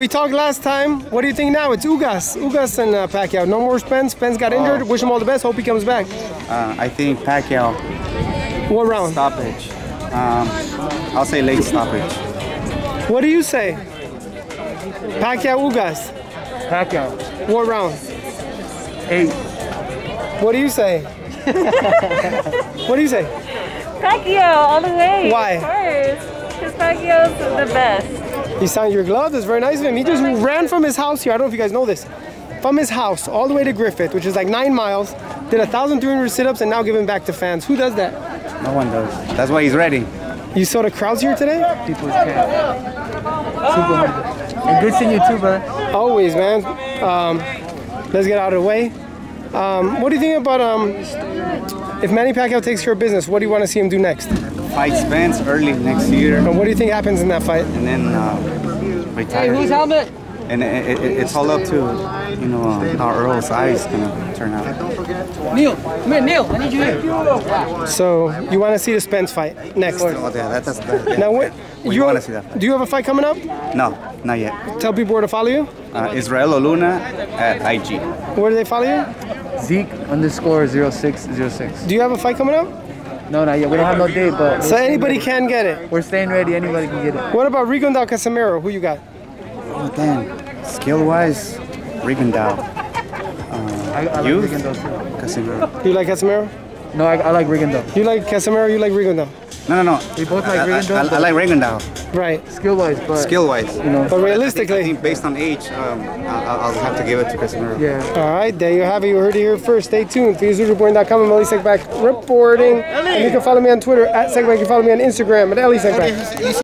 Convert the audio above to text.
We talked last time. What do you think now? It's Ugas. Ugas and uh, Pacquiao. No more Spence. Spence got injured. Wish him all the best. Hope he comes back. Uh, I think Pacquiao What round? stoppage. Um, I'll say late stoppage. What do you say? Pacquiao Ugas. Pacquiao. What round? Eight. What do you say? what do you say? Pacquiao all the way. Why? Of course. Because Pacquiao's the best. He signed your glove. It's very nice of him. He just ran from his house here. I don't know if you guys know this. From his house all the way to Griffith, which is like nine miles, did a 1,300 sit-ups and now giving back to fans. Who does that? No one does. That's why he's ready. You saw the crowds here today? People's camp. Super humble. And good seeing you too, brother. Always, man. Um, let's get out of the way. Um, what do you think about um, if Manny Pacquiao takes care of business? What do you want to see him do next? Fight Spence early next year, And what do you think happens in that fight? and then uh, retire. helmet? And it, it, it's all up to you know uh, how Errol's eyes gonna turn out. Neil, come here, Neil. I need you here. So you want to see the Spence fight next? Oh, yeah, that, that's that, yeah. Now, what? We you want to see that. Do you have a fight coming up? No, not yet. Tell people where to follow you. Uh, Israel Luna at IG. Where do they follow you? Zeke underscore 0606. Do you have a fight coming up? No, not yet. We don't have no date, but So anybody can get it. we're staying ready. Anybody can get it. What about Rigondeaux Casimero? Who you got? Oh, damn. Skill wise, Rigondeaux. I, I You? like Rigondeaux too. Casimero. You like Casimero? No, I, I like Rigondeaux. You like Casimero? You like Rigondeaux? No, no, no. We both like I, I, Rigondeaux, I, I like Rigondeaux. Right. Skill wise, but Skill wise. you know. But I realistically, think based on age, um, I, I'll have to give it to Casimero. Yeah. all right, there you have it. You heard it here first. Stay tuned. For YouZuzuBorn.com, I'm Elie Seckbach reporting. And you can follow me on Twitter at Seckbach. You can follow me on Instagram at Elie Seckbach.